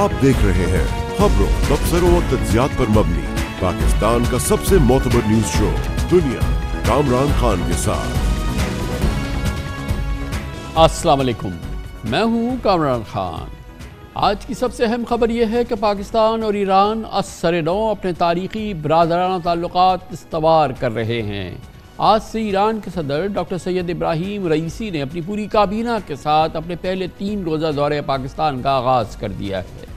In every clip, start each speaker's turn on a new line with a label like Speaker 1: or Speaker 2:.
Speaker 1: आप देख रहे हैं खबरों, तबसरों और तजियात पर मबनी, पाकिस्तान का सबसे मोतबर न्यूज़ शो, दुनिया, कामरान खान के साथ।
Speaker 2: अस्सलाम वालेकुम मैं हूँ कामरान खान। आज की सबसे अहम खबर यह है कि पाकिस्तान और ईरान असर नौ अपने तारीखी बरदराना ताल्लुक इस्तवार कर रहे हैं। आज से ईरान के सदर डॉक्टर सैयद इब्राहिम रईसी ने अपनी पूरी काबीना के साथ अपने पहले तीन रोज़ा दौरे पाकिस्तान का आगाज़ कर दिया है।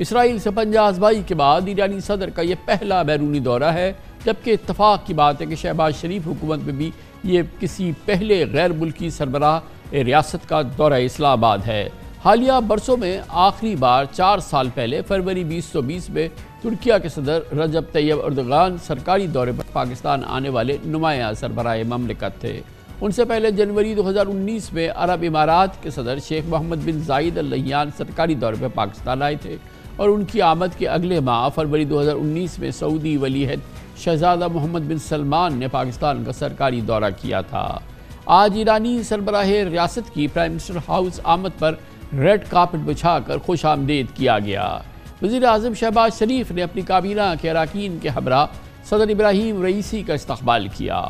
Speaker 2: इसराइल से पंजा आजमाई के बाद ईरानी सदर का यह पहला बैरूनी दौरा है, जबकि इतफाक़ की बात है कि शहबाज शरीफ हुकूमत में भी ये किसी पहले गैर मुल्की सरबराह रियासत का दौरा इस्लामाबाद है। हालिया बरसों में आखिरी बार चार साल पहले, फरवरी बीस सौ बीस में तुर्किया के सदर रजब तैयब अर्दगान सरकारी दौरे पर पाकिस्तान आने वाले नुमाया सरबराह ममलिकत थे। उनसे पहले जनवरी 2019 में अरब इमारात के सदर शेख मोहम्मद बिन जायद अल सरकारी दौरे पर पाकिस्तान आए थे। और उनकी आमद के अगले माह, फरवरी 2019 में सऊदी वलीहद शहजादा मोहम्मद बिन सलमान ने पाकिस्तान का सरकारी दौरा किया था। आज ईरानी सरबराह रियासत की प्राइम मिनिस्टर हाउस आमद पर रेड कार्पेट बिछाकर खुश आमदेद किया गया। वजी अजम शहबाज शरीफ ने अपनी काबीना के अरकान के हमरा सदर इब्राहिम रईसी का इस्तबाल किया।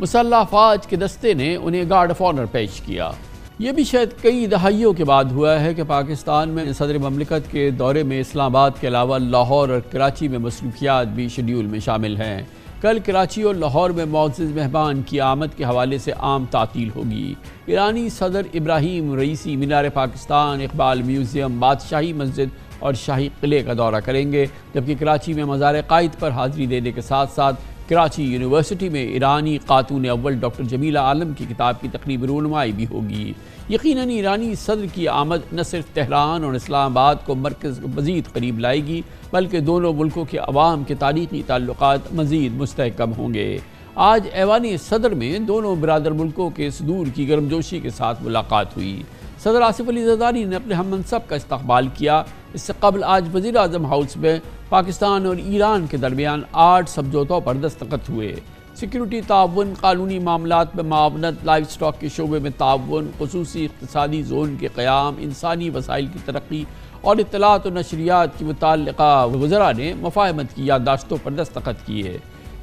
Speaker 2: मुसल्ह फ़ाज के दस्ते ने उन्हें गार्ड ऑफ़ ऑनर पेश किया। ये भी शायद कई दहाइयों के बाद हुआ है कि पाकिस्तान में सदर ममलिकत के दौरे में इस्लामाबाद के अलावा लाहौर और कराची में मसरूफियात भी शेड्यूल में शामिल हैं। कल कराची और लाहौर में मोज़ मेहमान की आमद के हवाले से आम तातील होगी। ईरानी सदर Ebrahim Raisi Minar Pakistan, Iqbal museum, Badshahi Masjid और शाही किले का दौरा करेंगे, जबकि कराची में मज़ार कायद पर हाज़िरी देने के साथ साथ कराची यूनिवर्सिटी में ईरानी खातून अव्वल डॉक्टर जमीला आलम की किताब की तकरीब रूनमाई भी होगी। यकीन ईरानी सदर की आमद न सिर्फ़ तेहरान और इस्लामाबाद को मरकज़ मज़ीद करीब लाएगी, बल्कि दोनों मुल्कों के अवाम के तारीखी ताल्लुक मज़ीद मुस्तकम होंगे। आज ऐवानी सदर में दोनों बरदर मुल्कों के सदूर की गर्मजोशी के साथ मुलाकात हुई। सदर आसिफ अली जदारी ने अपने हम मनसब का इस्तबाल किया। इससे कबल आज वजी अजम हाउस में पाकिस्तान और ईरान के दरमियान आठ समझौतों पर दस्तखत हुए। सिक्योरिटी ताउन कानूनी मामला में मावनत लाइफ स्टॉक के शोबे में ताउन, खसूस इकतदी जोन के क़्याम, इंसानी वसाइल की तरक्की और इतलात और नशरियात की मुतल वजरा ने मफाहमत की यादाश्तों पर दस्तखत किए।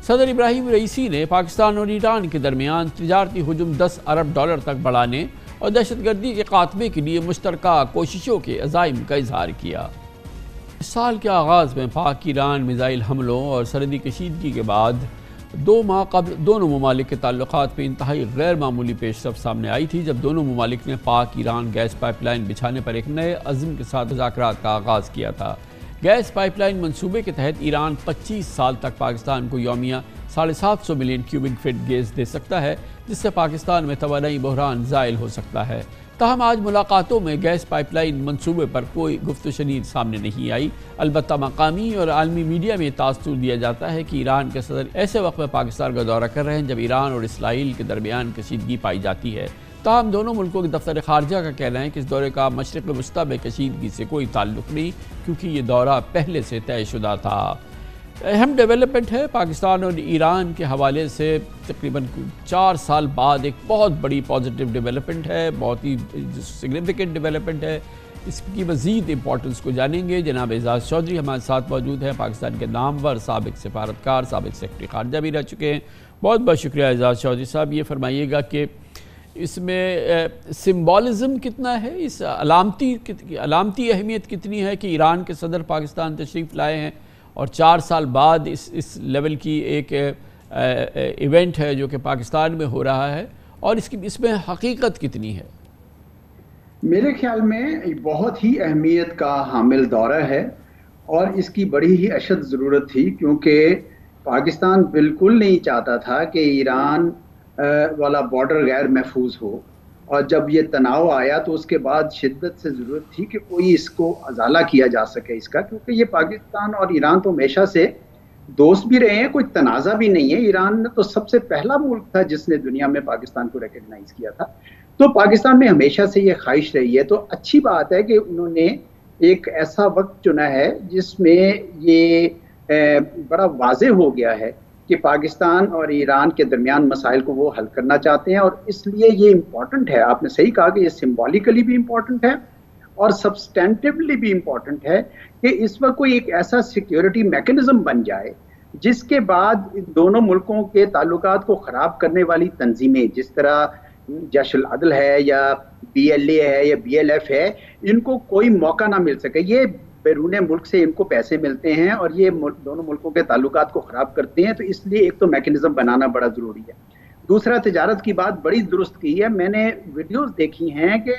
Speaker 2: सदर इब्राहिम रईसी ने पाकिस्तान और ईरान के दरमियान तजारती हजम दस अरब डॉलर तक बढ़ाने और दहशत गर्दी के खात्मे के लिए मुश्तर कोशिशों के अजाइम का इजहार किया। इस साल के आगाज़ में पाक ईरान मिज़ाइल हमलों और सरहदी कशीदगी के बाद दो माह कबल दोनों ममालिक के ताल्लुक में इंतहाई गैर मामूली सामने आई थी, जब दोनों ममालिक ने पाक ईरान गैस पाइपलाइन बिछाने पर एक नए अज़म के साथ मुजाकर का आगाज़ किया था। गैस पाइपलाइन मनसूबे के तहत ईरान 25 साल तक पाकिस्तान को योमिया साढ़े सात सौ मिलियन क्यूबिक फिट गैस दे सकता है, जिससे पाकिस्तान में तोानाई बहरान ज़ायल हो सकता है। तहम आज मुलाकातों में गैस पाइपलाइन मनसूबे पर कोई गुफ्त शनीद सामने नहीं आई। अलबत् मकामी और आलमी मीडिया में तासर दिया जाता है कि ईरान के सदर ऐसे वक्त में पाकिस्तान का दौरा कर रहे हैं जब ईरान और इसराइल के दरमियान कशीदगी पाई जाती है। ताहम दोनों मुल्कों के दफ्तर खारजा का कहना है कि इस दौरे का मशरक वस्ती में कशीदगी से कोई ताल्लुक नहीं, क्योंकि ये दौरा पहले से तयशुदा था। अहम डेवलपमेंट है पाकिस्तान और ईरान के हवाले से। तकरीबन चार साल बाद एक बहुत बड़ी पॉजिटिव डेवलपमेंट है, बहुत ही सिग्निफिकेंट डेवलपमेंट है। इसकी मज़ीद इम्पोर्टेंस को जानेंगे। जनाब एजाज़ चौधरी हमारे साथ मौजूद हैं। पाकिस्तान के नामवर सबक सफारतकार, सबक सेक्रटरी खारजा भी रह चुके हैं। बहुत बहुत शुक्रिया एजाज़ चौधरी साहब। ये फरमाइएगा कि इसमें सिम्बॉलिज़म कितना है? इस अलामती अलामती अहमियत कितनी है कि ईरान के सदर पाकिस्तान तशरीफ़ लाए हैं? और चार साल बाद इस इस लेवल की एक इवेंट है जो कि पाकिस्तान में हो रहा है। और इसकी, इसमें हकीकत कितनी है?
Speaker 3: मेरे ख्याल में बहुत ही अहमियत का हामिल दौरा है और इसकी बड़ी ही अशद ज़रूरत थी, क्योंकि पाकिस्तान बिल्कुल नहीं चाहता था कि ईरान वाला बॉर्डर गैर महफूज हो। और जब ये तनाव आया तो उसके बाद शिद्दत से ज़रूरत थी कि कोई इसको अजाला किया जा सके इसका, क्योंकि ये पाकिस्तान और ईरान तो हमेशा से दोस्त भी रहे हैं, कोई तनाज़ा भी नहीं है। ईरान तो सबसे पहला मुल्क था जिसने दुनिया में पाकिस्तान को रिकगनाइज किया था। तो पाकिस्तान में हमेशा से ये ख्वाहिश रही है। तो अच्छी बात है कि उन्होंने एक ऐसा वक्त चुना है जिसमें ये बड़ा वाज हो गया है कि पाकिस्तान और ईरान के दरमियान मसाइल को वो हल करना चाहते हैं और इसलिए ये इंपॉर्टेंट है। आपने सही कहा कि ये सिम्बॉलिकली भी इंपॉर्टेंट है और सब्सटेंटिवली भी इम्पोर्टेंट है कि इस वक्त कोई एक ऐसा सिक्योरिटी मैकेनिज्म बन जाए जिसके बाद दोनों मुल्कों के ताल्लुकात को ख़राब करने वाली तंजीमें, जिस तरह जशल अदल है या बी एल ए है या बी एल एफ़ है, इनको कोई मौका ना मिल सके। ये बैरून मुल्क से इनको पैसे मिलते हैं और ये मुल्क, दोनों मुल्कों के ताल्लुकात को ख़राब करते हैं तो इसलिए एक तो मैकेनिज्म बनाना बड़ा ज़रूरी है। दूसरा तजारत की बात बड़ी दुरुस्त की है। मैंने वीडियोस देखी हैं कि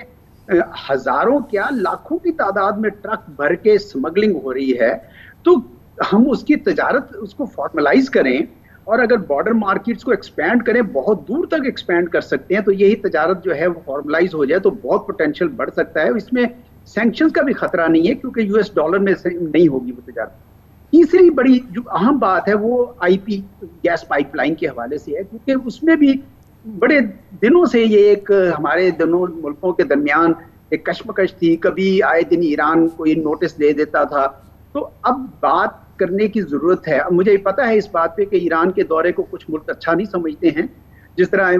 Speaker 3: हज़ारों क्या लाखों की तादाद में ट्रक भर के स्मगलिंग हो रही है तो हम उसकी तजारत उसको फॉर्मलाइज करें और अगर बॉर्डर मार्केट्स को एक्सपैंड करें बहुत दूर तक एक्सपैंड कर सकते हैं तो यही तजारत जो है वो फॉर्मलाइज हो जाए तो बहुत पोटेंशियल बढ़ सकता है। इसमें सैंक्शन का भी खतरा नहीं है, क्योंकि यूएस डॉलर में नहीं होगी वो तजारत तीसरी बड़ी जो अहम बात है, वो आईपी गैस पाइपलाइन के हवाले से है, क्योंकि उसमें भी बड़े दिनों से ये एक, हमारे दोनों मुल्कों के दरमियान एक कश्मकश थी। कभी आए दिन ईरान कोई नोटिस दे देता था। तो अब बात करने की ज़रूरत है। अब मुझे पता है इस बात पे कि ईरान के दौरे को कुछ मुल्क अच्छा नहीं समझते हैं। जिस तरह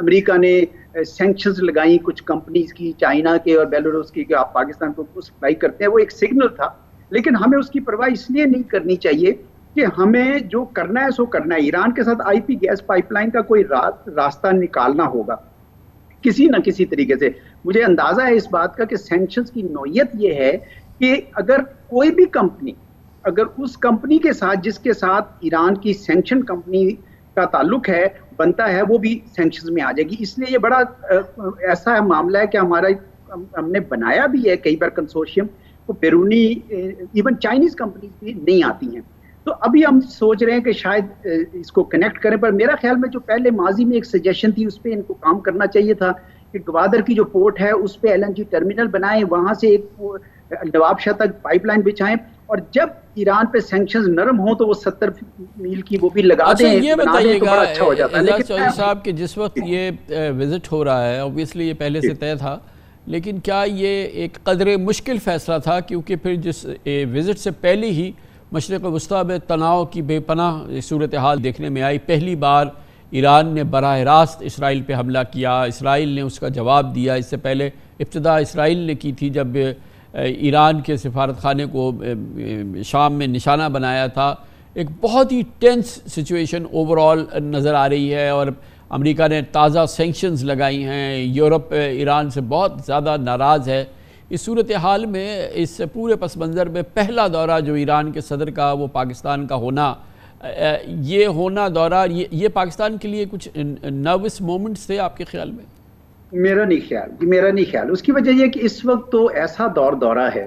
Speaker 3: अमेरिका ने सेंक्शंस लगाई कुछ कंपनीज़ की चाइना के और बेलारूस की कि आप पाकिस्तान को सप्लाई करते हैं वो एक सिग्नल था। लेकिन हमें उसकी परवाह इसलिए नहीं करनी चाहिए कि हमें जो करना है सो करना है। ईरान के साथ आईपी गैस पाइपलाइन का कोई रा, रास्ता निकालना होगा। किसी ना किसी तरीके से। मुझे अंदाज़ा है इस बात का कि सेंक्शंस की नोयत ये है कि अगर कोई भी कंपनी अगर उस कंपनी के साथ जिसके साथ ईरान की सेंक्शन कंपनी का ताल्लुक है बनता है, वो भी सेंक्शन में आ जाएगी। इसलिए ये बड़ा ऐसा है मामला है कि हमारा हमने बनाया भी है कई बार कंसोशियम तो बैरूनी इवन चाइनीज़ कंपनीज़ भी नहीं आती हैं। तो अभी हम सोच रहे हैं कि शायद इसको कनेक्ट करें, पर मेरा ख्याल में जो पहले माजी में एक सजेशन थी, उस पर इनको काम करना चाहिए था कि ग्वादर की जो पोर्ट है, उस पर एल टर्मिनल बनाएँ, वहाँ से एक नवाब शाह तक पाइपलाइन बिछाएँ और जब ईरान पे सैंक्शंस नरम हो तो वो सत्तर मील की वो भी लगा अच्छा, दें
Speaker 2: ये बताइएगा तो अच्छा हो जाता है। लेकिन साहब कि जिस वक्त ये विज़िट हो रहा है ऑब्वियसली ये पहले से तय था लेकिन क्या ये एक कदर मुश्किल फ़ैसला था? क्योंकि फिर जिस विज़िट से पहले ही मशरक़ वस्ती में तनाव की बेपनाह सूरत हाल देखने में आई। पहली बार ईरान ने बरह रास्त इसराइल पर हमला किया। इसराइल ने उसका जवाब दिया। इससे पहले इब्तदा इसराइल ने की थी जब ईरान के सफारत खाने को शाम में निशाना बनाया था। एक बहुत ही टेंस सिचुएशन ओवरऑल नज़र आ रही है और अमेरिका ने ताज़ा सेंक्शंस लगाई हैं। यूरोप ईरान से बहुत ज़्यादा नाराज़ है। इस सूरत हाल में, इस पूरे पस मंज़र में पहला दौरा जो ईरान के सदर का, वो पाकिस्तान का होना ये होना दौरा, ये ये पाकिस्तान के लिए कुछ नर्वस मोमेंट्स थे आपके ख्याल में?
Speaker 3: मेरा नहीं ख्याल मेरा नहीं ख्याल। उसकी वजह यह कि इस वक्त तो ऐसा दौर दौरा है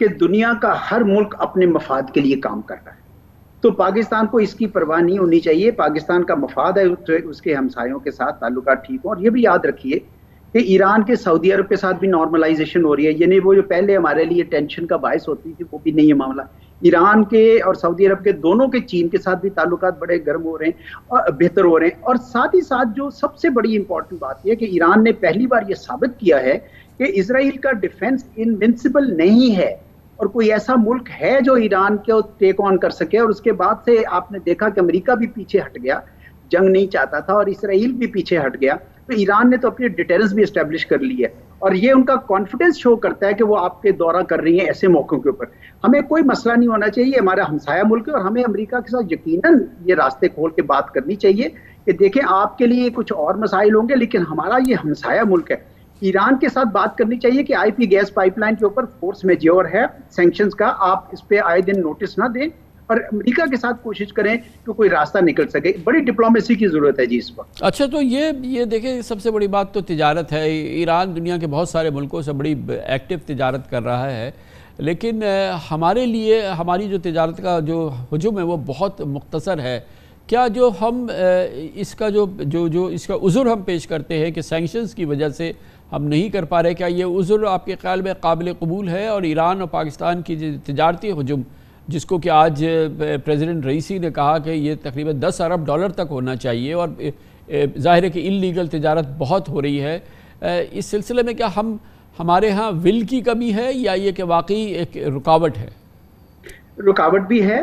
Speaker 3: कि दुनिया का हर मुल्क अपने मफाद के लिए काम कर रहा है। तो पाकिस्तान को इसकी परवाह नहीं होनी चाहिए। पाकिस्तान का मफाद है उसके हमसायों के साथ ताल्लुक ठीक हो। और ये भी याद रखिए कि ईरान के सऊदी अरब के साथ भी नॉर्मलाइजेशन हो रही है। यानी वो जो पहले हमारे लिए टेंशन का बायस होती थी, वो भी नहीं है मामला। ईरान के और सऊदी अरब के दोनों के चीन के साथ भी ताल्लुक बड़े गर्म हो रहे हैं और बेहतर हो रहे हैं। और साथ ही साथ जो सबसे बड़ी इंपॉर्टेंट बात यह कि ईरान ने पहली बार यह साबित किया है कि इसराइल का डिफेंस इनविंसिबल नहीं है और कोई ऐसा मुल्क है जो ईरान को टेक ऑन कर सके। और उसके बाद से आपने देखा कि अमेरिका भी पीछे हट गया। जंग नहीं चाहता था और इसराइल भी पीछे हट गया। तो ईरान ने तो अपनी डिटेल्स भी इस्टेब्लिश कर ली है। और ये उनका कॉन्फिडेंस शो करता है कि वो आपके दौरा कर रही हैं ऐसे मौकों के ऊपर। हमें कोई मसला नहीं होना चाहिए, हमारा हमसाया मुल्क है और हमें अमेरिका के साथ यकीनन ये रास्ते खोल के बात करनी चाहिए। कि देखें, आपके लिए कुछ और मसाइल होंगे, लेकिन हमारा ये हमसाया मुल्क है। ईरान के साथ बात करनी चाहिए कि आईपी गैस पाइपलाइन के ऊपर फोर्स मेज्योर है सैंक्शंस का। आप इस पे आए दिन नोटिस ना दें। और अमेरिका के साथ कोशिश करें कि कोई रास्ता निकल सके। बड़ी डिप्लोमेसी की ज़रूरत है जी इस वक्त।
Speaker 2: अच्छा तो ये ये देखें सबसे बड़ी बात तो तिजारत है। ईरान दुनिया के बहुत सारे मुल्कों से बड़ी एक्टिव तिजारत कर रहा है। लेकिन हमारे लिए, हमारी जो तजारत का जो हजम है, वो बहुत मुख्तसर है। क्या जो हम इसका जो जो जो इसका उज़ुर हम पेश करते हैं कि सेंक्शंस की वजह से हम नहीं कर पा रहे, क्या ये उज़ुर आपके ख्याल में काबिल कबूल है? और ईरान और पाकिस्तान की जो तजारती हजम जिसको कि आज प्रेसिडेंट रईसी ने कहा कि ये तकरीबन दस अरब डॉलर तक होना चाहिए और ज़ाहिर है कि इलीगल तजारत बहुत हो रही है। इस सिलसिले में क्या हम, हमारे यहाँ विल की कमी है या ये कि वाकई एक रुकावट है?
Speaker 3: रुकावट भी है,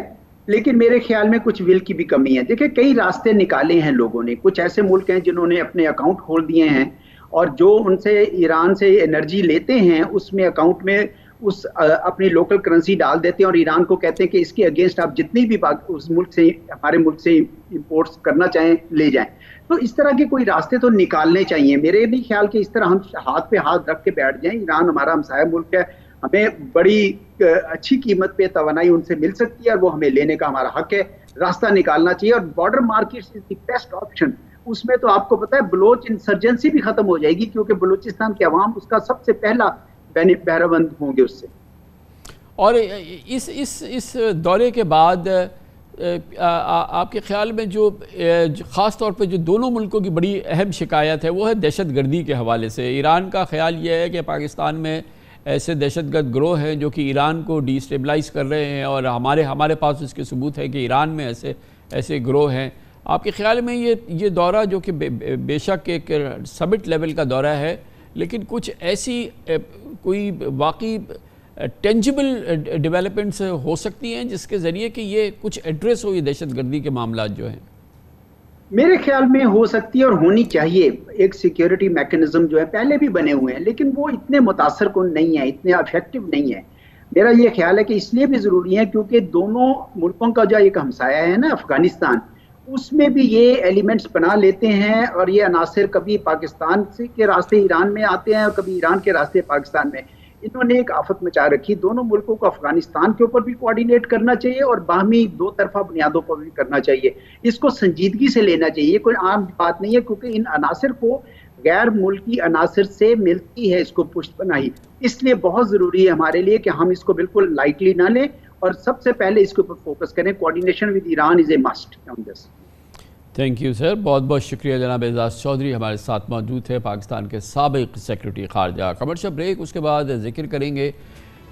Speaker 3: लेकिन मेरे ख्याल में कुछ विल की भी कमी है। देखिए, कई रास्ते निकाले हैं लोगों ने। कुछ ऐसे मुल्क हैं जिन्होंने अपने अकाउंट खोल दिए हैं और जो उनसे, ईरान से एनर्जी लेते हैं, उसमें अकाउंट में उस अपनी लोकल करेंसी डाल देते हैं और ईरान को कहते हैं कि इसके अगेंस्ट आप जितनी भी उस मुल्क से, हमारे मुल्क से इंपोर्ट्स करना चाहें, ले जाएँ। तो इस तरह के कोई रास्ते तो निकालने चाहिए। मेरे नहीं ख्याल कि इस तरह हम हाथ पे हाथ रख के बैठ जाएँ। ईरान हमारा हमसाया मुल्क है। हमें बड़ी अच्छी कीमत पे तोानाई उनसे मिल सकती है और वो हमें लेने का हमारा हक है। रास्ता निकालना चाहिए और border market is the best option उसमें तो आपको पता है बलोच इंसर्जेंसी भी खत्म हो जाएगी क्योंकि बलूचिस्तान के अवाम उसका सबसे पहला बहराबंद होंगे उससे।
Speaker 2: और इस इस इस दौरे के बाद आपके ख्याल में जो ख़ास तौर पे जो दोनों मुल्कों की बड़ी अहम शिकायत है, वो है दहशत गर्दी के हवाले से। ईरान का ख्याल ये है कि पाकिस्तान में ऐसे दहशतगर्द ग्रोह हैं जो कि ईरान को डिस्टेबलाइज कर रहे हैं और हमारे हमारे पास इसके सबूत है कि ईरान में ऐसे ऐसे ग्रोह हैं। आपके ख्याल में ये ये दौरा जो कि बेशक एक समिट लेवल का दौरा है लेकिन कुछ ऐसी कोई वाकई टेंजिबल डेवलपमेंट्स हो सकती हैं जिसके ज़रिए कि ये कुछ एड्रेस हो, ये दहशत गर्दी के मामला जो हैं।
Speaker 3: मेरे ख्याल में हो सकती है और होनी चाहिए। एक सिक्योरिटी मैकेनिज्म जो है, पहले भी बने हुए हैं, लेकिन वो इतने मुतासर कन नहीं है, इतने अफेक्टिव नहीं है। मेरा ये ख्याल है कि इसलिए भी ज़रूरी है क्योंकि दोनों मुल्कों का जो एक हमसाया है ना, अफ़गानिस्तान उसमें भी ये एलिमेंट्स बना लेते हैं और ये अनासर कभी पाकिस्तान से के रास्ते ईरान में आते हैं और कभी ईरान के रास्ते पाकिस्तान में। इन्होंने एक आफत मचा रखी। दोनों मुल्कों को अफ़गानिस्तान के ऊपर भी कोऑर्डिनेट करना चाहिए और बाहमी दो तरफा बुनियादों पर भी करना चाहिए। इसको संजीदगी से लेना चाहिए। कोई आम बात नहीं है क्योंकि इन अनासर को गैर मुल्की अनासर से मिलती है इसको पुष्ट बनाई इसलिए बहुत ज़रूरी है हमारे लिए कि हम इसको बिल्कुल लाइटली ना लें और सबसे पहले इसके ऊपर फोकस करें। Coordination with Iran is a must on this
Speaker 2: thank you sir बहुत बहुत शुक्रिया जनाब एजाज चौधरी हमारे साथ मौजूद थे, पाकिस्तान के सबक सेक्रेटरी खारजा। कमर्शियल ब्रेक उसके बाद ज़िक्र करेंगे।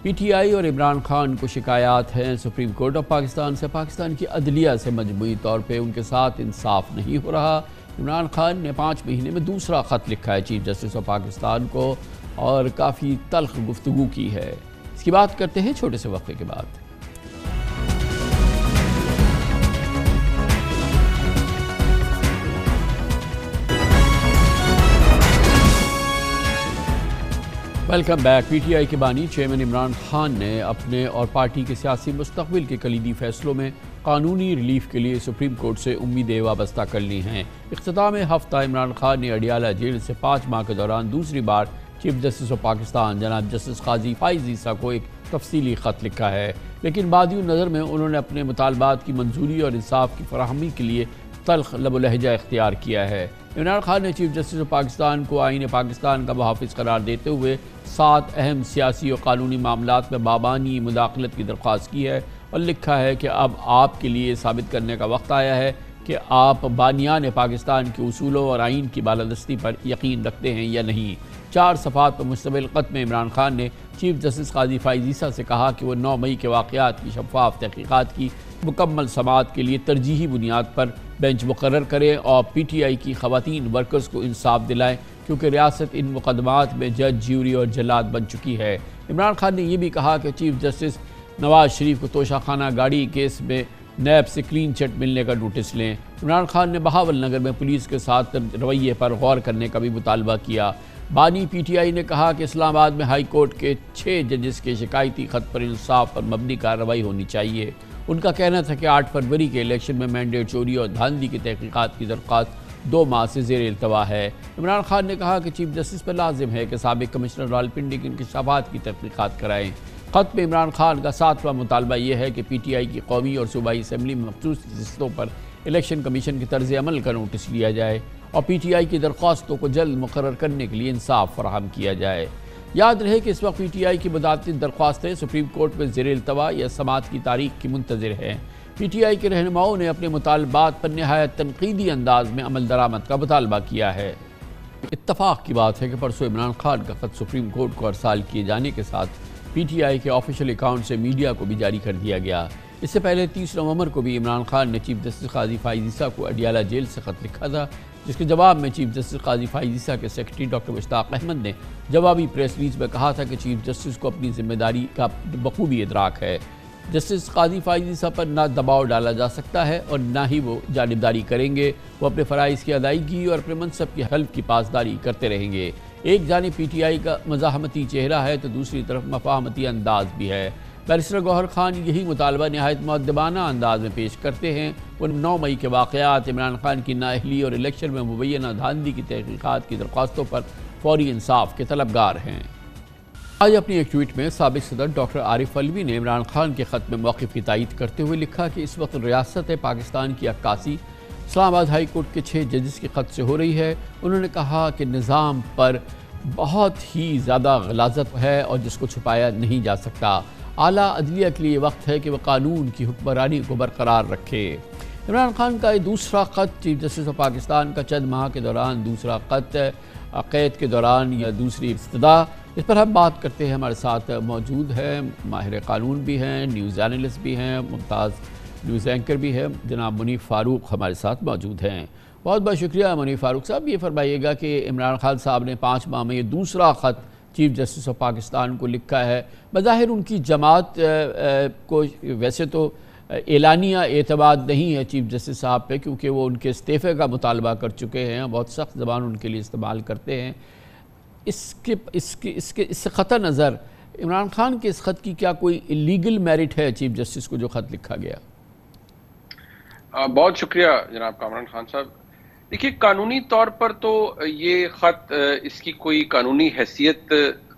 Speaker 2: पी टी आई और इमरान खान को शिकायत हैं। सुप्रीम कोर्ट ऑफ़ पाकिस्तान से पाकिस्तान की अदलिया से मजमू तौर पर उनके साथ इंसाफ नहीं हो रहा। इमरान खान ने पाँच महीने में दूसरा ख़त लिखा है। चीफ जस्टिस ऑफ़ पाकिस्तान को और काफ़ी तलख गुफ्तु की है। इसकी बात करते हैं छोटे से वक्फे के बाद। वेलकम बैक पीटीआई के बानी चेयरमैन इमरान खान ने अपने और पार्टी के सियासी मुस्तबिल के कलीदी फैसलों में कानूनी रिलीफ के लिए सुप्रीम कोर्ट से उम्मीदें वाबस्ता कर ली हैं। अख्ताम हफ़्ता इमरान खान ने अडियाला जेल से पाँच माह के दौरान दूसरी बार चीफ जस्टिस ऑफ़ पाकिस्तान जनाब जस्टिस काजी फाइज ईसा को एक तफसीली ख़त लिखा है। लेकिन बाद नज़र में उन्होंने अपने मुतालबात की मंजूरी और इंसाफ की फरहमी के लिए तलख लब लहजा इख्तियार किया है। इमरान खान ने चीफ जस्टिस ऑफ़ पाकिस्तान को आइन पाकिस्तान का मुहाफ़ करार देते हुए सात अहम सियासी और कानूनी मामला में बाबानी मुदाखलत की दरख्वास्त की है और लिखा है कि अब आपके लिए साबित करने का वक्त आया है कि आप बानियान पाकिस्तान के असूलों और आइन की बालादस्ती पर यकीन रखते हैं या नहीं। चार सफ़ात पर मुश्तमिल ख़त में इमरान खान ने चीफ जस्टिस काजी फाइजीसा से कहा कि वह नौ मई के वाक़ात की शफाफ तहकीक़ात की मुकम्मल समात के लिए तरजीही बुनियाद पर बेंच मुकर करें और पी टी आई की खवतिन वर्कर्स को इंसाफ दिलाएँ, क्योंकि रियासत इन मुकदमात में जज, ज्यूरी और जलाद बन चुकी है। इमरान खान ने यह भी कहा कि चीफ जस्टिस नवाज़ शरीफ को तोशाखाना गाड़ी केस में नैब से क्लीन चिट मिलने का नोटिस लें। इमरान खान ने बहावल नगर में पुलिस के साथ रवैये पर गौर करने का भी मुतालबा किया। बानी पीटीआई ने कहा कि इस्लामाबाद में हाई कोर्ट के छः जजेस के शिकायती खत पर इंसाफ पर मबनी कार्रवाई होनी चाहिए। उनका कहना था कि आठ फरवरी के इलेक्शन में मैंडेट चोरी और धांधली की तहकीक़ात की दरख्वास्त दो माह से जेर अल्तवा है। इमरान खान ने कहा कि चीफ जस्टिस पर लाजिम है कि सबक कमिश्नर रावलपिंडी के इंकशाफात की तहकीक़ात कराएँ। ख़त में इमरान खान का सातवां मुतालबा यह है कि पी टी आई की कौमी और सूबाई असम्बली में मखसूस हिस्सों पर इलेक्शन कमीशन की तर्ज अमल का नोटिस लिया जाए। और पी टी आई की दरख्वास्तों को जल्द मुकर करने के लिए इंसाफ फराहम किया जाए। याद रहे कि इस वक्त पी टी आई की बदाती दरख्वास्तें सुप्रीम कोर्ट में जेर अल्तवा या समात की तारीख की मुंतजर हैं। पी टी आई के रहनुमाओं ने अपने मुतालबात पर नहायत तनकीदी अंदाज में अमल दरामद का मुतालबा किया है। इतफाक़ की बात है कि परसों इमरान खान का ख़त सुप्रीम कोर्ट को अरसाल किए जाने के साथ पी टी आई के ऑफिशियल अकाउंट से मीडिया को भी जारी कर दिया गया। इससे पहले तीस नवंबर को भी इमरान खान ने चीफ जस्टिस काजी फाइजीसा को अडियाला जेल से ख़त लिखा था। जिसके जवाब में चीफ जस्टिस काजी फाइजीसा के सेक्रेटरी डॉक्टर मुश्ताक अहमद ने जवाबी प्रेस रिलीज़ में कहा था कि चीफ जस्टिस को अपनी ज़िम्मेदारी का बखूबी इदराक है। जस्टिस काजी फायजी साहब पर ना दबाव डाला जा सकता है और ना ही वो जानबदारी करेंगे। वो अपने फ़रज़ की अदायगी और अपने मनसब की हल्फ की पासदारी करते रहेंगे। एक जानी पी टी आई का मजामती चेहरा है तो दूसरी तरफ़ मफाहमती अंदाज भी है। बैरिस्टर गौहर खान यही मुतालबा नहायत मदबाना अंदाज में पेश करते हैं। वो नौ मई के वाक़ात इमरान खान की नाअहली और इलेक्शन में मुबैना धांधी की तहकीक़ात की दरख्वास्तों पर फौरी इंसाफ के तलबगार हैं। आज अपनी एक ट्वीट में सबक सदर डॉक्टर आरिफ अलवी ने इमरान खान के ख़त में मौक़ की तायद करते हुए लिखा कि इस वक्त रियासत पाकिस्तान की अक्कासी, इस्लामाबाद हाई कोर्ट के छः जजेस के ख़त से हो रही है। उन्होंने कहा कि निज़ाम पर बहुत ही ज़्यादा गलाजत है और जिसको छुपाया नहीं जा सकता। आला अदलिया के लिए वक्त है कि वह कानून की हुक्मरानी को बरकरार रखे। इमरान खान का ये दूसरा ख़त, चीफ जस्टिस ऑफ़ पाकिस्तान का चंद माह के दौरान दूसरा ख़त कैद के दौरान या दूसरी इब्तदा, इस पर हम बात करते हैं। हमारे साथ मौजूद है, माहिर कानून भी हैं, न्यूज़ एनालिस्ट भी हैं, मुमताज़ न्यूज़ एंकर भी हैं। जनाब मुनीफ फ़ारूक हमारे साथ मौजूद हैं। बहुत बहुत शुक्रिया मुनीफ फ़ारूक साहब। ये फरमाइएगा कि इमरान खान साहब ने पाँच माह में ये दूसरा ख़त चीफ जस्टिस ऑफ़ पाकिस्तान को लिखा है। बज़ाहिर उनकी जमात को वैसे तो एलानिया एतबाद नहीं है चीफ जस्टिस साहब पे, क्योंकि वो उनके इस्तीफ़े का मुतालबा कर चुके हैं, बहुत सख्त ज़बान उनके लिए इस्तेमाल करते हैं। इसके इसके इसके, इससे ख़त नज़र, इमरान खान के इस ख़त की क्या कोई इलीगल मेरिट है चीफ जस्टिस को जो ख़त लिखा गया?
Speaker 4: बहुत शुक्रिया जनाब कामरान खान साहब। देखिए, कानूनी तौर पर तो ये ख़त, इसकी कोई कानूनी हैसियत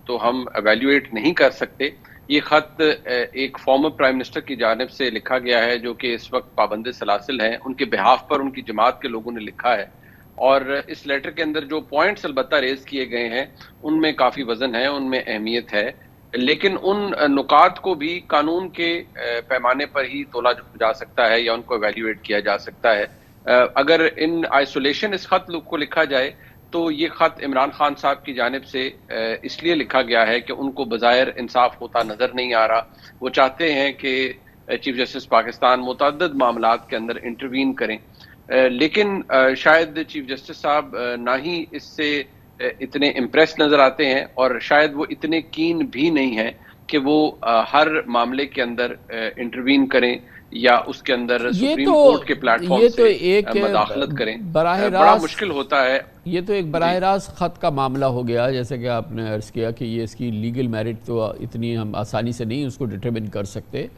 Speaker 4: तो हम एवेल्यूएट नहीं कर सकते। ये ख़त, एक फॉर्मर प्राइम मिनिस्टर की जानब से लिखा गया है, जो कि इस वक्त पाबंद सलासिल हैं। उनके बिहाफ पर उनकी जमात के लोगों ने लिखा है। और इस लेटर के अंदर जो पॉइंट्स अलबत्ता रेज किए गए हैं, उनमें काफ़ी वज़न है, उनमें अहमियत है। लेकिन उन नुकात को भी कानून के पैमाने पर ही तोला जा सकता है या उनको एवेल्यूएट किया जा सकता है। अगर इन आइसोलेशन इस खत को लिखा जाए तो ये खत इमरान खान साहब की जानब से इसलिए लिखा गया है कि उनको बाज़ाहिर इंसाफ होता नज़र नहीं आ रहा। वो चाहते हैं कि चीफ जस्टिस पाकिस्तान मुतद मामला के अंदर इंटरवीन करें। लेकिन शायद चीफ जस्टिस साहब ना ही इससे इतने इम्प्रेस नज़र आते हैं और शायद वो इतने कीन भी नहीं है कि वो हर मामले के अंदर इंटरवीन करें। या उसके अंदर सुप्रीम तो, कोर्ट के प्लेटफॉर्म
Speaker 2: ये तो एक
Speaker 4: मदाखलत करें।
Speaker 2: बराह
Speaker 4: बड़ा मुश्किल होता है।
Speaker 2: ये तो एक बराह रास्त खत का मामला हो गया जैसे कि आपने अर्ज़ किया कि ये इसकी लीगल मेरिट तो इतनी हम आसानी से नहीं उसको डिटरमिन कर सकते।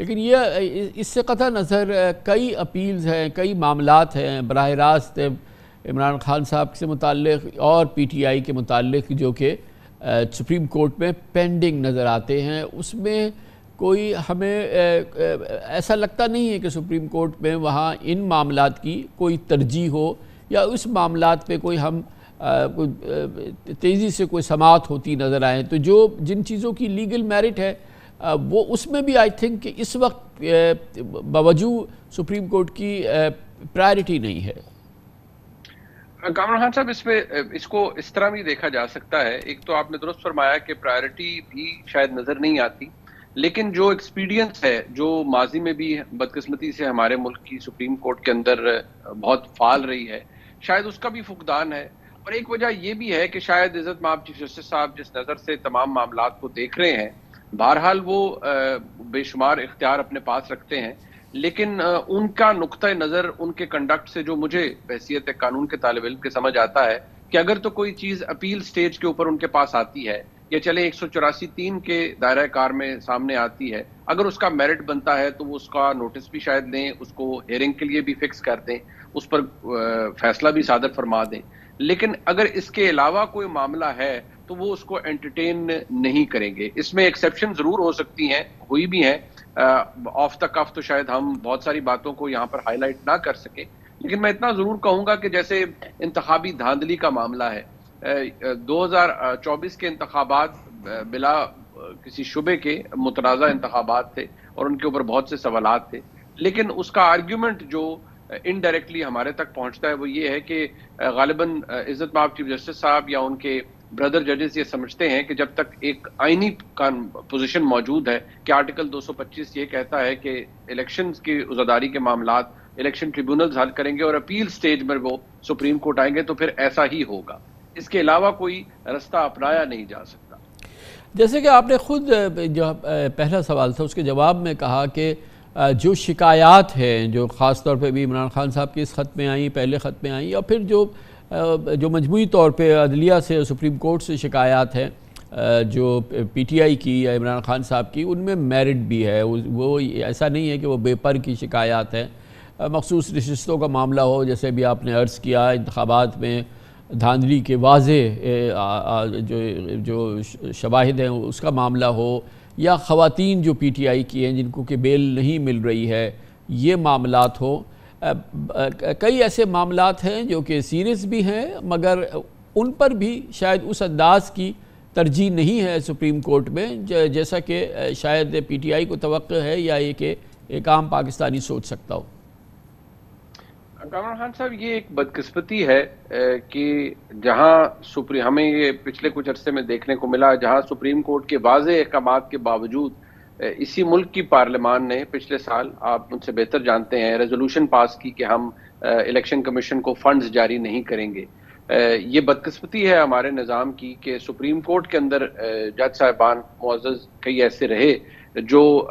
Speaker 2: लेकिन ये इससे कथा नज़र कई अपील्स हैं कई मामलात हैं बरह रास्त इमरान खान साहब से मुतल और पी टी आई के मुतल जो कि सुप्रीम कोर्ट में पेंडिंग नज़र आते हैं। उसमें कोई हमें ऐसा लगता नहीं है कि सुप्रीम कोर्ट में वहाँ इन मामला की कोई तरजीह हो या उस मामला पे कोई हम तेज़ी से कोई समात होती नज़र आए। तो जो जिन चीज़ों की लीगल मेरिट है वो उसमें भी आई थिंक इस वक्त बावजूद सुप्रीम कोर्ट की प्रायोरिटी नहीं है।
Speaker 4: कामरान खान साहब इसमें इसको इस तरह भी देखा जा सकता है। एक तो आपने दुरुस्त फरमाया कि प्रायोरिटी भी शायद नज़र नहीं आती। लेकिन जो एक्सपीरियंस है, जो माजी में भी बदकिस्मती से हमारे मुल्क की सुप्रीम कोर्ट के अंदर बहुत फाल रही है, शायद उसका भी फुकदान है। और एक वजह यह भी है कि शायद इज़्ज़त माब चीफ जस्टिस साहब जिस नज़र से तमाम मामला को देख रहे हैं, बहरहाल वो बेशुमार इख्तियार अपने पास रखते हैं। लेकिन उनका नुक़ नज़र, उनके कंडक्ट से जो मुझे हैसियत कानून के तालब इल्म के समझ आता है कि अगर तो कोई चीज़ अपील स्टेज के ऊपर उनके पास आती है या चले, एक सौ चौरासी तीन के दायरा कार में सामने आती है। अगर उसका मेरिट बनता है तो वो उसका नोटिस भी शायद दें, उसको हेयरिंग के लिए भी फिक्स कर दें, उस पर फैसला भी सादर फरमा दें। लेकिन अगर इसके अलावा कोई मामला है तो वो उसको एंटरटेन नहीं करेंगे। इसमें एक्सेप्शन ज़रूर हो सकती हैं, हुई भी हैं। ऑफ़ द कफ तो शायद हम बहुत सारी बातों को यहाँ पर हाईलाइट ना कर सके। लेकिन मैं इतना ज़रूर कहूँगा कि जैसे इंतबी धांधली का मामला है दो हज़ार चौबीस के इंतबात बिला किसी शुबे के मुतनाज़ा इंतबात थे और उनके ऊपर बहुत से सवाल थे। लेकिन उसका आर्ग्यूमेंट जो इनडायरेक्टली हमारे तक पहुँचता है वो ये है कि गालिबा इज़्ज़त माफ़ चीफ जस्टिस साहब या उनके ब्रदर जजेस ये समझते हैं कि जब तक एक आईनी पोजीशन मौजूद है कि आर्टिकल 225 ये कहता है कि इलेक्शन की उजादारी के मामला इलेक्शन ट्रिब्यूनल हल करेंगे और अपील स्टेज में वो सुप्रीम कोर्ट आएँगे तो फिर ऐसा ही होगा। इसके अलावा कोई रास्ता अपनाया नहीं जा सकता।
Speaker 2: जैसे कि आपने खुद जो पहला सवाल था, उसके जवाब में कहा कि जो शिकायत हैं, जो ख़ास तौर पे भी इमरान खान साहब की इस ख़त में आई, पहले ख़त में आई, और फिर जो जो मजमू तौर पे अदलिया से, सुप्रीम कोर्ट से शिकायत हैं जो पीटीआई की या इमरान खान साहब की, उनमें मेरिट भी है। वो ऐसा नहीं है कि वो बेपर की शिकायत है। मखसूस नशस्तों का मामला हो, जैसे भी आपने अर्ज़ किया इंतबात में धांधली के वाजे जो जो शवाहिद हैं, उसका मामला हो, या ख़वातीन जो पी टी आई की हैं, जिनको कि बेल नहीं मिल रही है, ये मामला हो। कई ऐसे मामला हैं जो कि सीरियस भी हैं, मगर उन पर भी शायद उस अंदाज की तरजीह नहीं है सुप्रीम कोर्ट में जैसा कि शायद पी टी आई को तो है या ये कि एक आम पाकिस्तानी सोच सकता हो।
Speaker 4: कामरान खान साहब, ये एक बदकिस्मती है कि जहाँ सुप्रीम, हमें ये पिछले कुछ अरसे में देखने को मिला, जहाँ सुप्रीम कोर्ट के वाज अहकाम के बावजूद इसी मुल्क की पार्लियामान ने पिछले साल, आप मुझसे बेहतर जानते हैं रेजोल्यूशन पास की कि हम इलेक्शन कमीशन को फंड्स जारी नहीं करेंगे। ये बदकिस्मती है हमारे निज़ाम की कि सुप्रीम कोर्ट के अंदर जज साहबान मुआज़ कई ऐसे रहे, जो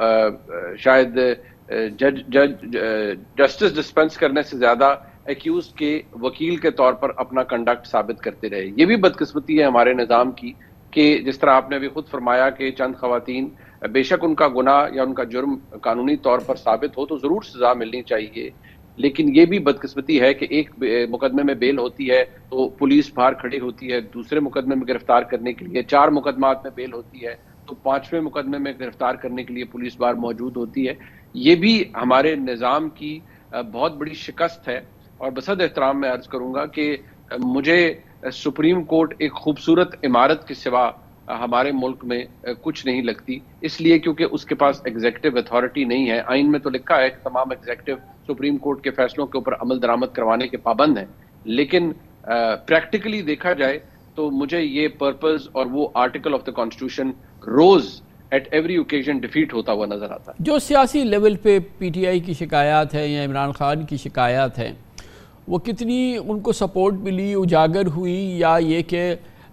Speaker 4: शायद जज जज जस्टिस डिस्पेंस करने से ज़्यादा एक्यूज के वकील के तौर पर अपना कंडक्ट साबित करते रहे। ये भी बदकिस्मती है हमारे निज़ाम की कि जिस तरह आपने अभी खुद फरमाया कि चंद खातन बेशक उनका गुना या उनका जुर्म कानूनी तौर पर साबित हो तो ज़रूर सजा मिलनी चाहिए। लेकिन ये भी बदकिस्मती है कि एक मुकदमे में बेल होती है तो पुलिस बाहर खड़ी होती है, दूसरे मुकदमे में गिरफ़्तार करने के लिए चार मुकदमात में बेल होती है। तो पाँचवें मुकदमे में गिरफ़्तार करने के लिए पुलिस बार मौजूद होती है। ये भी हमारे निज़ाम की बहुत बड़ी शिकस्त है और बसद एहतराम में अर्ज़ करूँगा कि मुझे सुप्रीम कोर्ट एक खूबसूरत इमारत के सिवा हमारे मुल्क में कुछ नहीं लगती। इसलिए क्योंकि उसके पास एग्जेक्टिव अथॉरिटी नहीं है, आइन में तो लिखा है कि तमाम एग्जेक्टिव सुप्रीम कोर्ट के फैसलों के ऊपर अमल दरामद करवाने के पाबंद हैं। लेकिन प्रैक्टिकली देखा जाए तो मुझे ये पर्पज और वो आर्टिकल ऑफ़ द कॉन्स्टिट्यूशन रोज एट एवरी ओकेजन डिफीट होता हुआ नज़र आता है।
Speaker 2: जो सियासी लेवल पे पीटीआई की शिकायत है या इमरान खान की शिकायत है, वो कितनी उनको सपोर्ट मिली, उजागर हुई या ये कि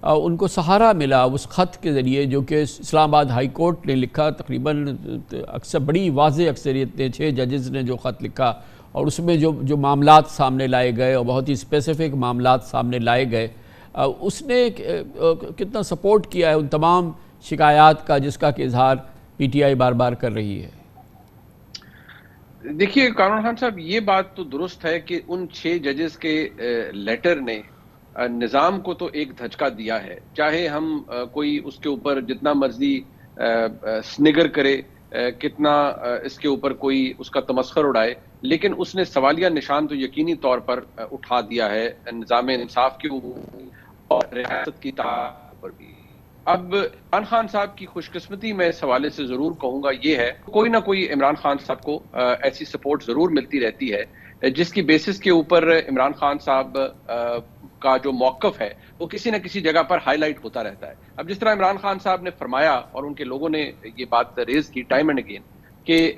Speaker 2: उनको सहारा मिला उस ख़त के ज़रिए जो कि इस्लामाबाद हाई कोर्ट ने लिखा, तकरीबन, अक्सर बड़ी वाज अक्सरियत ने छः जजेस ने जो ख़त लिखा और उसमें जो जो मामला सामने लाए गए और बहुत ही स्पेसिफिक मामला सामने लाए गए उसने कितना सपोर्ट किया है उन तमाम शिकायत का, जिसका कि इजहार पीटीआई बार बार कर रही है।
Speaker 4: देखिए, कानून खान साहब, ये बात तो दुरुस्त है कि उन छह जजेस के लेटर ने निज़ाम को तो एक धचका दिया है। चाहे हम कोई उसके ऊपर जितना मर्ज़ी स्निगर करे कितना इसके ऊपर कोई उसका तमस्खर उड़ाए, लेकिन उसने सवालिया निशान तो यकीनी तौर पर उठा दिया है निज़ाम इंसाफ के ऊपर और रियासत की पर भी। अब इमरान खान साहब की खुशकिस्मती मैं इस हवाले से ज़रूर कहूँगा, ये है, कोई ना कोई इमरान खान साहब को ऐसी सपोर्ट ज़रूर मिलती रहती है, जिसकी बेसिस के ऊपर इमरान खान साहब का जो मौकफ है, वो किसी न किसी जगह पर हाईलाइट होता रहता है। अब जिस तरह इमरान खान साहब ने फरमाया और उनके लोगों ने ये बात रेज की टाइम एंड अगेन कि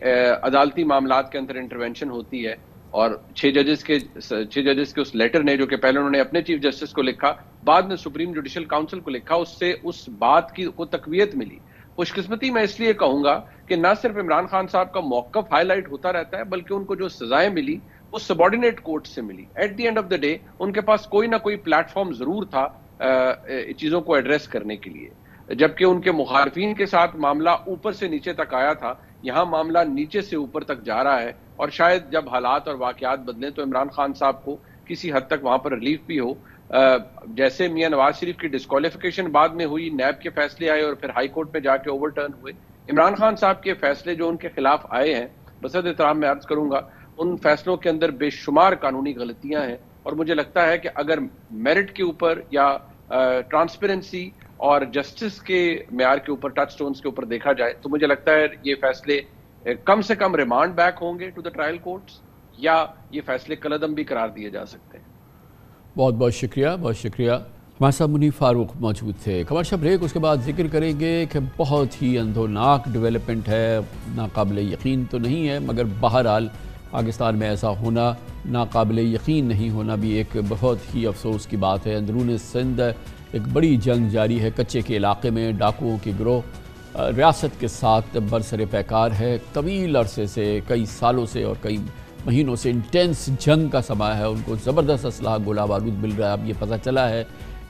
Speaker 4: अदालती मामला के अंदर इंटरवेंशन होती है और छह जजेस के, छह जजेस के उस लेटर ने, जो कि पहले उन्होंने अपने चीफ जस्टिस को लिखा, बाद में सुप्रीम जुडिशियल काउंसिल को लिखा, उससे उस बात की, को तकवीत मिली। खुशकिस्मती मैं इसलिए कहूँगा कि ना सिर्फ़ इमरान खान साहब का मौकफ हाईलाइट होता रहता है, बल्कि उनको जो सजाएँ मिली, वो सबॉर्डिनेट कोर्ट से मिली। At the end of the day उनके पास कोई ना कोई प्लेटफॉर्म ज़रूर था चीज़ों को एड्रेस करने के लिए। जबकि उनके मुखारफिन के साथ मामला ऊपर से नीचे तक आया था, यहाँ मामला नीचे से ऊपर तक जा रहा है और शायद जब हालात और वाकयात बदले तो इमरान खान साहब को किसी हद तक वहाँ पर रिलीफ भी हो। जैसे मियाँ नवाज़ शरीफ की डिस्कालिफिकेशन बाद में हुई, नैब के फैसले आए और फिर हाई कोर्ट में जाके ओवरटर्न हुए। इमरान खान साहब के फैसले जो उनके खिलाफ आए हैं, बसद एहतराम में अर्ज़ करूँगा, उन फैसलों के अंदर बेशुमार कानूनी गलतियाँ हैं और मुझे लगता है कि अगर मेरिट के ऊपर या ट्रांसपेरेंसी और जस्टिस के मैार के ऊपर टच स्टोन्स के ऊपर देखा जाए तो मुझे लगता है ये फैसले कम से कम रिमांड बैक होंगे टू द ट्रायल कोर्ट्स या ये फैसले कलदम भी करार दिए जा सकते हैं।
Speaker 2: बहुत बहुत शुक्रिया बहुत शुक्रिया। हमारे साथ मुनी फारूक मौजूद थे। कमर्शियल ब्रेक, उसके बाद ज़िक्र करेंगे कि बहुत ही अंधोनाक डेवलपमेंट है। नाकबिल यकीन तो नहीं है, मगर बहरहाल पाकिस्तान में ऐसा होना नाकबिल यकीन नहीं होना भी एक बहुत ही अफसोस की बात है। अंदरून सिंध एक बड़ी जंग जारी है कच्चे के इलाके में, डाकुओं के ग्रोह रियासत के साथ बरसर पैकार है। तवील अरसे से, कई सालों से और कई महीनों से इंटेंस जंग का समय है। उनको ज़बरदस्त असलाह गोला बारूद मिल रहा है अब ये पता चला है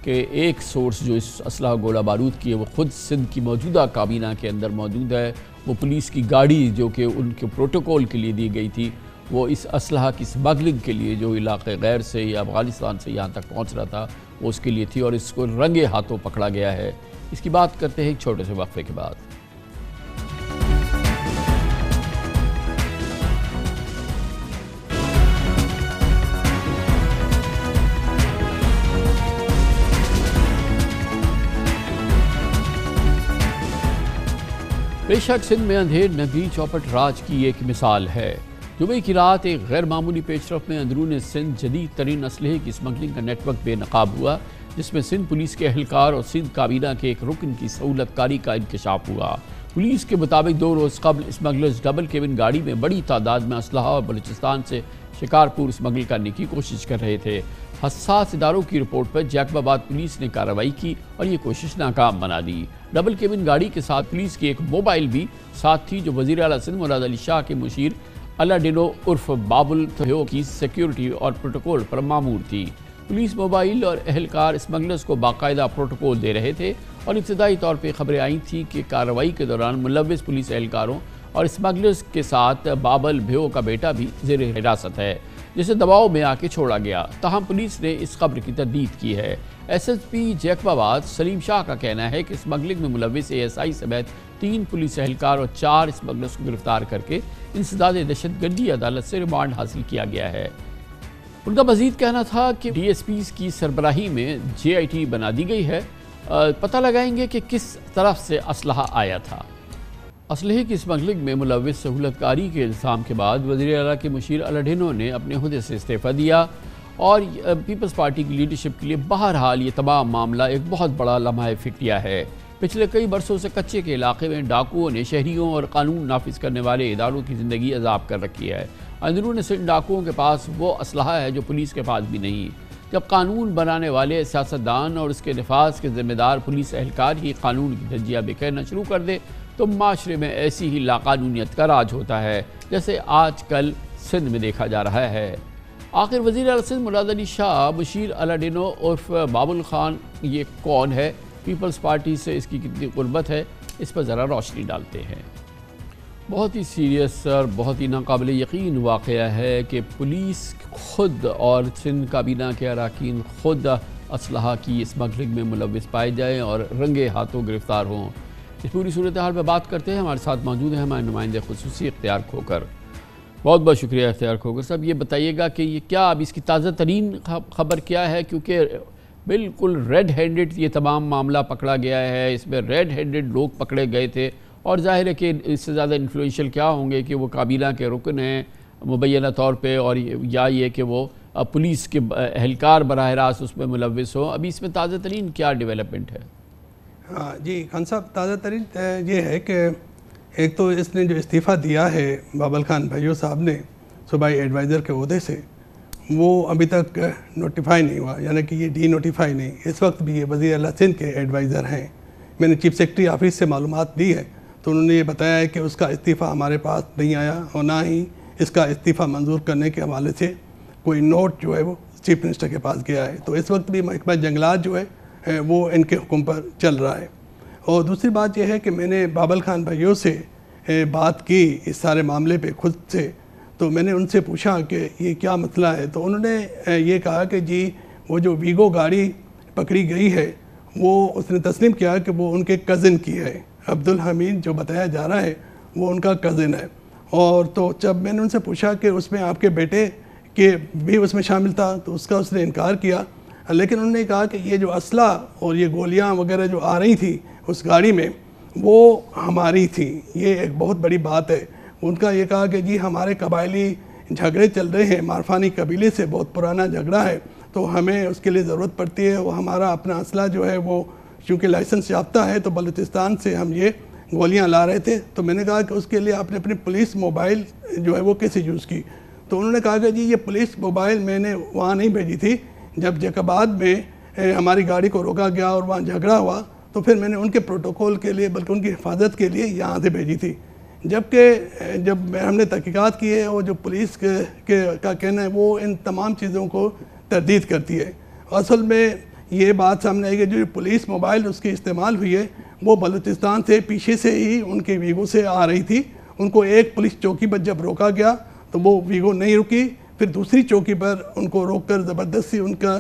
Speaker 2: कि एक सोर्स जो इस असलाह गोला बारूद की है, वो ख़ुद सिंध की मौजूदा काबीना के अंदर मौजूद है। वो पुलिस की गाड़ी जो कि उनके प्रोटोकॉल के लिए दी गई थी, वो इस असलाह की स्मगलिंग के लिए जो इलाके गैर से या अफ़गानिस्तान से यहाँ तक पहुँच रहा था, वो उसके लिए थी और इसको रंगे हाथों पकड़ा गया है। इसकी बात करते हैं एक छोटे से वक्फे के बाद। बेशक सिंध में अंधेर नदी चौपट राज की एक मिसाल है। दुबई की रात एक गैर मामूली पेशरफ में अंदरून सिंध जदीद तरीन असलहे की स्मगलिंग का नेटवर्क बेनकाब हुआ। जिसमें सिंध पुलिस के अहलकार और सिंध काबीना के एक रुकन की सहूलतकारी का इंकशाफ हुआ। पुलिस के मुताबिक दो रोज़ कबल स्मगलर्स डबल केबिन गाड़ी में बड़ी तादाद में असलहा और बलूचिस्तान से शिकारपुर स्मगल करने की कोशिश कर रहे थे। हसास इदारों की रिपोर्ट पर जैकबाबाद पुलिस ने कार्रवाई की और ये कोशिश नाकाम बना दी। डबल केबिन गाड़ी के साथ पुलिस की एक मोबाइल भी साथ थी जो वज़ीर अला सिंध मुराद अली शाह के मुशीर अलाडिनो उर्फ़ बाबुल की सिक्योरिटी और प्रोटोकॉल पर मामूर थी। पुलिस मोबाइल और अहलकार स्मगलर्स को बाकायदा प्रोटोकॉल दे रहे थे और इब्तदाई तौर पर खबरें आई थी कि कार्रवाई के दौरान मुलविस पुलिस एहलकारों और स्मगलर्स के साथ बाबल भ्यो का बेटा भी जेर हिरासत है, जिसे दबाव में आके छोड़ा गया। तहम पुलिस ने इस खबर की तरदीद की है। S S P Jacobabad Saleem Shah का कहना है कि स्मगलिंग में मुलविस एस आई समेत तीन पुलिस एहलकार और चार स्मगलर्स को गिरफ़्तार करके इंसदाद दहशत गर्दी अदालत से रिमांड हासिल किया गया है। उनका मजीद कहना था कि डी एस पी की सरबराही में जे आई टी बना दी गई है। पता लगाएँगे कि किस तरफ़ से असलहा आया था। असलहे की स्मगलिंग में मुलविस सहूलतकारी के इल्ज़ाम के बाद वजी अला के मुशीर अलाडिनो ने अपने अहदे से इस्तीफ़ा दिया और पीपल्स पार्टी की लीडरशिप के लिए बहरहाल ये तमाम मामला एक बहुत बड़ा लम्हा फिक्रिया है। पिछले कई बरसों से कच्चे के इलाके में डाकुओं ने शहरीों और कानून नाफिज करने वाले इदारों की ज़िंदगी अजाब कर रखी है। अंदरून सिंध डाकुओं के पास वो असलाह है जो पुलिस के पास भी नहीं जब कानून बनाने वाले सियासतदान और उसके नफाज के ज़िम्मेदार पुलिस एहलकार ही कानून की धज्जियाँ बिखेरना शुरू कर दे तो माशरे में ऐसी ही लाकानूनीत का राज होता है, जैसे आज कल सिंध में देखा जा रहा है। आखिर वजी सिंध मुराद अली शाह, बशीर अलाडिनो उर्फ़ बाबुल खान, ये कौन है? पीपल्स पार्टी से इसकी कितनी गुर्बत है? इस पर ज़रा रोशनी डालते हैं। बहुत ही सीरियस और बहुत ही नाकबिल यकीन वाक़ है कि पुलिस खुद और सिंध काबीना के अरकान खुद असलहा की स्मगलिंग में मुलविस पाए जाएँ और रंगे हाथों गिरफ़्तार हों। इस पूरी सूरत हाल पर बात करते हैं। हमारे साथ मौजूद हैं हमारे नुमाइंदे खसूसी इख्तियार खोकर। बहुत बहुत शुक्रिया इख्तियार खोकर। साहब ये बताइएगा कि ये क्या अब इसकी ताज़ा तरीन खबर क्या है? क्योंकि बिल्कुल रेड हैंडेड ये तमाम मामला पकड़ा गया है। इसमें रेड हैंडेड लोग पकड़े गए थे। और ज़ाहिर है कि इससे ज़्यादा इन्फ्लुएंशियल क्या होंगे कि वो काबीना के रुकन हैं, मुबैना तौर पर और या, ये कि वो पुलिस के अहलकार बरह रास्त उसमें मुलविस हों। अभी इसमें ताज़ा तरीन क्या डेवलपमेंट है?
Speaker 5: हाँ जी, खान साहब, ताज़ा तरीन ये है कि एक तो इसने जो इस्तीफ़ा दिया है बाबल खान भैया साहब ने, सूबाई एडवाइज़र के अहदे से, वो अभी तक नोटिफाई नहीं हुआ। यानी कि ये डी नोटिफाई नहीं। इस वक्त भी ये वज़ी अला सिंध के एडवाइज़र हैं। मैंने चीफ सेक्रेटरी ऑफ़िस से मालूम दी है। तो उन्होंने ये बताया है कि उसका इस्तीफ़ा हमारे पास नहीं आया और ना ही इसका इस्तीफ़ा मंजूर करने के हवाले से कोई नोट जो है वो चीफ मिनिस्टर के पास गया है। तो इस वक्त भी महकमा जंगलात जो है वो इनके हुक्म पर चल रहा है। और दूसरी बात यह है कि मैंने बाबल खान भाइयों से बात की इस सारे मामले पे खुद से। तो मैंने उनसे पूछा कि ये क्या मसला है? तो उन्होंने ये कहा कि जी, वो जो वीगो गाड़ी पकड़ी गई है, वो उसने तस्लीम किया कि वो उनके कज़न की है। अब्दुल हमीद जो बताया जा रहा है, वो उनका कज़न है। और तो जब मैंने उनसे पूछा कि उसमें आपके बेटे के भी उसमें शामिल था तो उसका उसने इनकार किया। लेकिन उन्होंने कहा कि ये जो असला और ये गोलियाँ वगैरह जो आ रही थी उस गाड़ी में, वो हमारी थी। ये एक बहुत बड़ी बात है। उनका ये कहा कि जी, हमारे कबायली झगड़े चल रहे हैं। मारफानी कबीले से बहुत पुराना झगड़ा है तो हमें उसके लिए ज़रूरत पड़ती है। वो हमारा अपना असला जो है, वो चूँकि लाइसेंस याफ्ता है तो बलूचिस्तान से हम ये गोलियाँ ला रहे थे। तो मैंने कहा कि उसके लिए आपने अपनी पुलिस मोबाइल जो है वो कैसे यूज़ की? तो उन्होंने कहा कि जी ये पुलिस मोबाइल मैंने वहाँ नहीं भेजी थी। जब जैकबाद में हमारी गाड़ी को रोका गया और वहाँ झगड़ा हुआ तो फिर मैंने उनके प्रोटोकॉल के लिए बल्कि उनकी हिफाजत के लिए यहाँ से भेजी थी। जबकि जब हमने तहकीक़ात की है और जो पुलिस के, के का कहना है वो इन तमाम चीज़ों को तरदीद करती है। असल में ये बात सामने आई कि जो पुलिस मोबाइल उसकी इस्तेमाल हुई है, वो बलूचिस्तान से पीछे से ही उनके वीगो से आ रही थी। उनको एक पुलिस चौकी पर जब रोका गया तो वो वीगो नहीं रुकी। फिर दूसरी चौकी पर उनको रोक कर ज़बरदस्ती उनका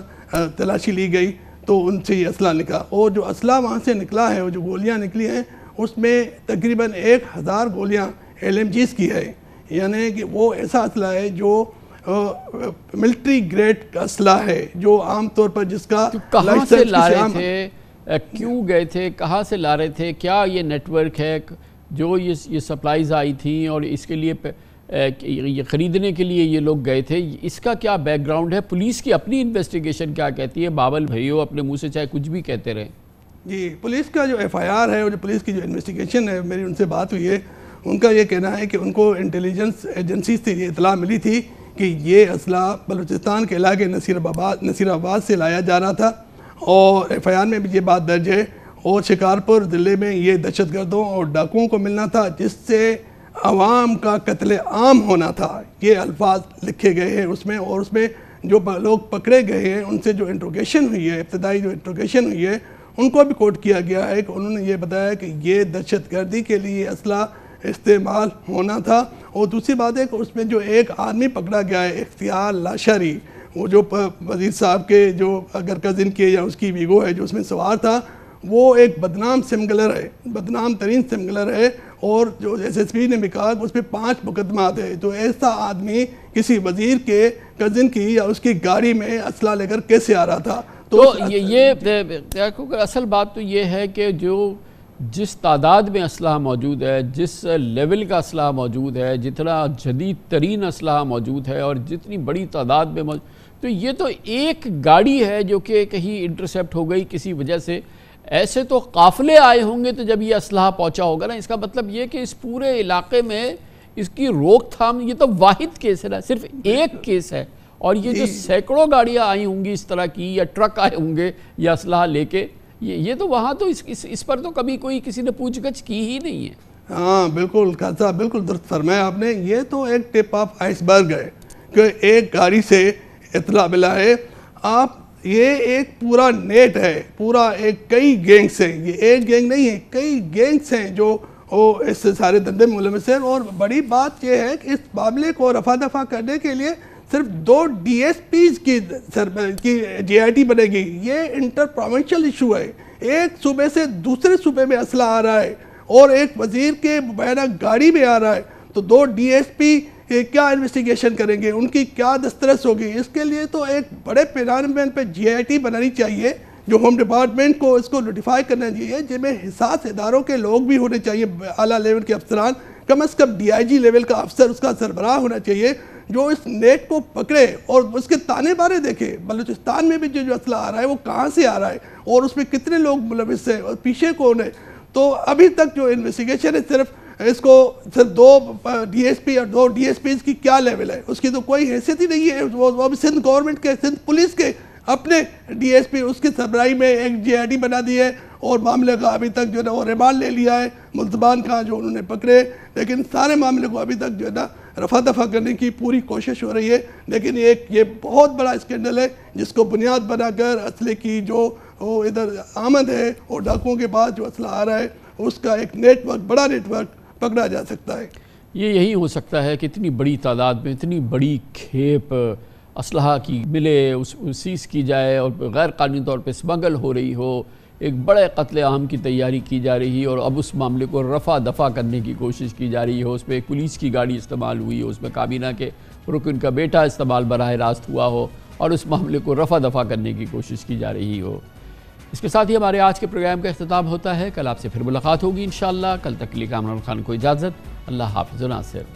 Speaker 5: तलाशी ली गई तो उनसे ये असला निकला। और जो असला वहाँ से निकला है और जो गोलियाँ निकली हैं, उसमें तकरीबन एक हज़ार गोलियाँ एल की है। यानी कि वो ऐसा असला है जो मिलिट्री ग्रेड का असला है जो आमतौर पर जिसका
Speaker 2: तो कहाँ से ला रहे थे? क्यों गए थे? कहाँ से ला रहे थे? क्या ये नेटवर्क है? जो ये ये सप्लाईज आई थी और इसके लिए ये ख़रीदने के लिए ये लोग गए थे इसका क्या बैकग्राउंड है? पुलिस की अपनी इन्वेस्टिगेशन क्या कहती है? बाबल भैया अपने मुँह से चाहे कुछ भी कहते रहे।
Speaker 5: जी पुलिस का जो एफआईआर है और जो पुलिस की जो इन्वेस्टिगेशन है मेरी उनसे बात हुई है। उनका ये कहना है कि उनको इंटेलिजेंस एजेंसी से ये इतला मिली थी कि ये असला बलूचिस्तान के इलाके नसीराबाद नसीराबाद से लाया जा रहा था। और एफ़ आई आर में भी ये बात दर्ज है। और शिकारपुर ज़िले में ये दहशत गर्दों और डाकुओं को मिलना था, जिससे आवाम का कत्ल आम होना था। ये अल्फाज लिखे गए हैं उसमें, और उसमें जो लोग पकड़े गए हैं, उनसे जो इंट्रोगेशन हुई है, इब्तदाई जो इंट्रोगेशन हुई है, उनको भी कोट किया गया है कि उन्होंने ये बताया कि ये दहशत गर्दी के लिए असला इस्तेमाल होना था। और दूसरी बात है कि उसमें जो एक आदमी पकड़ा गया है इख्तियार लाशारी वो जो वज़ीर साहब के जो अगर कज़िन के या उसकी वीगो है जो उसमें सवार था वो एक बदनाम सिमगलर है बदनाम तरीन सिमगलर है। और जो एस एस पी ने भी कहा उस पर पाँच मुकदमा थे तो ऐसा आदमी किसी वज़ीर के कज़िन की या उसकी गाड़ी में असला लेकर कैसे आ रहा था?
Speaker 2: तो, तो ये ये असल बात तो ये है कि जो जिस तादाद में असलाह मौजूद है जिस लेवल का असलाह मौजूद है जितना जदीद तरीन असलाह मौजूद है और जितनी बड़ी तादाद में मौजूद तो ये तो एक गाड़ी है जो कि कहीं इंटरसेप्ट हो गई किसी वजह से। ऐसे तो काफ़िले आए होंगे तो जब ये असलाह पहुँचा होगा ना इसका मतलब ये कि इस पूरे इलाके में इसकी रोकथाम ये तो वाहिद केस है ना सिर्फ़ एक केस है। और ये जो। सैकड़ों गाड़ियाँ आई होंगी इस तरह की या ट्रक आए होंगे ये असलाह लेके ये ये तो वहाँ तो इस, इस इस पर तो कभी कोई किसी ने पूछगछ की ही नहीं है।
Speaker 5: हाँ बिल्कुल खासा बिल्कुल दुरुस्त फरमाया आपने। ये तो एक टिप ऑफ़ आइसबर्ग है कि एक गाड़ी से इतला मिला है आप ये एक पूरा नेट है पूरा एक कई गैंग्स हैं। ये एक गैंग नहीं है कई गैंग्स हैं जो वो इस सारे धंधे में मुलविस हैं। और बड़ी बात यह है कि इस मामले को रफा दफ़ा करने के लिए सिर्फ़ दो डीएसपीज की सर, की जीआईटी बनेगी। ये इंटर प्रोविंशियल इशू है। एक सूबे से दूसरे सूबे में असला आ रहा है और एक वज़ीर के मुबैना गाड़ी में आ रहा है। तो दो डीएसपी क्या इन्वेस्टिगेशन करेंगे? उनकी क्या दस्तरस होगी? इसके लिए तो एक बड़े पैमाने पर जीआईटी बनानी चाहिए, जो होम डिपार्टमेंट को इसको नोटिफाई करना चाहिए, जिनमें हिसास इदारों के लोग भी होने चाहिए। आला लेवल के अफसरान, कम अज़ कम डीआईजी लेवल का अफसर उसका सरबराह होना चाहिए। जो इस नेट को पकड़े और उसके ताने बारे देखे, बलूचिस्तान में भी जो जो असला आ रहा है, वो कहाँ से आ रहा है और उसमें कितने लोग मुलविस हैं और पीछे कौन है? तो अभी तक जो इन्वेस्टिगेशन है, सिर्फ़ इसको, सिर्फ़ दो डीएसपी और दो डीएसपी की क्या लेवल है? उसकी तो कोई हैसियत ही नहीं है। वो वो भी सिंध गवर्नमेंट के, सिंध पुलिस के अपने डीएसपी उसकी सरबराही में एक जीआईडी बना दी है और मामले का अभी तक जो है ना वो रिमांड ले लिया है। मुल्तबान खां जो उन्होंने पकड़े, लेकिन सारे मामले को अभी तक जो है ना रफा दफ़ा करने की पूरी कोशिश हो रही है, लेकिन एक ये बहुत बड़ा स्कैंडल है, जिसको बुनियाद बनाकर असले की जो इधर आमद है, और डाकुओं के बाद जो असला आ रहा है, उसका एक नेटवर्क, बड़ा नेटवर्क पकड़ा जा सकता है।
Speaker 2: ये यही हो सकता है कि इतनी बड़ी तादाद में, इतनी बड़ी खेप, असलहा की मिले, उस सीज की जाए, और गैर कानूनी तौर पर स्मगल हो रही हो एक बड़े कत्ल आम की तैयारी की जा रही है और अब उस मामले को रफा दफ़ा करने की कोशिश की जा रही है। उस पर एक पुलिस की गाड़ी इस्तेमाल हुई हो। उसमें काबीना के रुकन का बेटा इस्तेमाल बरह रास्त हुआ हो और उस मामले को रफा दफ़ा करने की कोशिश की जा रही हो। इसके साथ ही हमारे आज के प्रोग्राम का अख्ताम होता है। कल आपसे फिर मुलाकात होगी इन कल तक के लिए कामरान खान को इजाज़त। अल्लाह हाफिज़ नासिर।